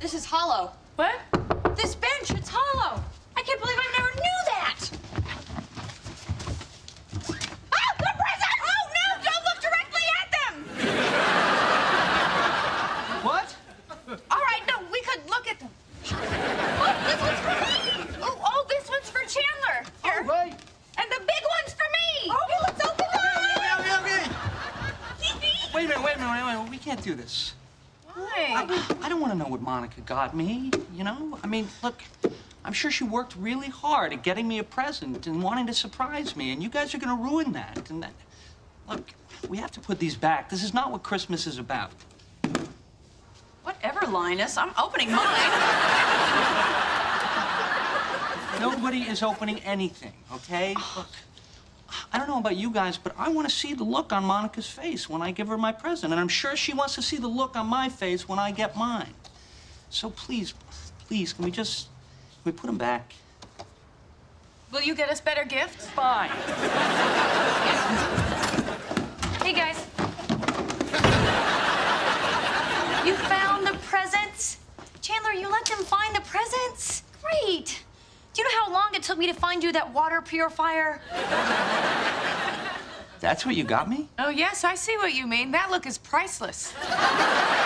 this is hollow. What? This bench, it's hollow. I can't believe I never knew that. Oh, the present! Oh, no, don't look directly at them. What? All right, no, we could look at them. Oh, this one's for me. Oh, oh, this one's for Chandler. Here. Right. And the big one's for me. Oh. Okay, let's open them. Okay, okay, okay. Wait a minute, wait a minute, wait a minute. We can't do this. Why? I don't want to know what Monica got me, you know? I mean, look, I'm sure she worked really hard at getting me a present and wanting to surprise me, and you guys are going to ruin that. And that, look, we have to put these back. This is not what Christmas is about. Whatever, Linus. I'm opening mine. Nobody is opening anything, okay? Look, I don't know about you guys, but I want to see the look on Monica's face when I give her my present, and I'm sure she wants to see the look on my face when I get mine. So please, please, can we just, can we put them back? Will you get us better gifts? Fine. Hey, guys. You found the presents? Chandler, you let them find the presents? Great. Do you know how long it took me to find you that water purifier? That's what you got me? Oh, yes, I see what you mean. That look is priceless.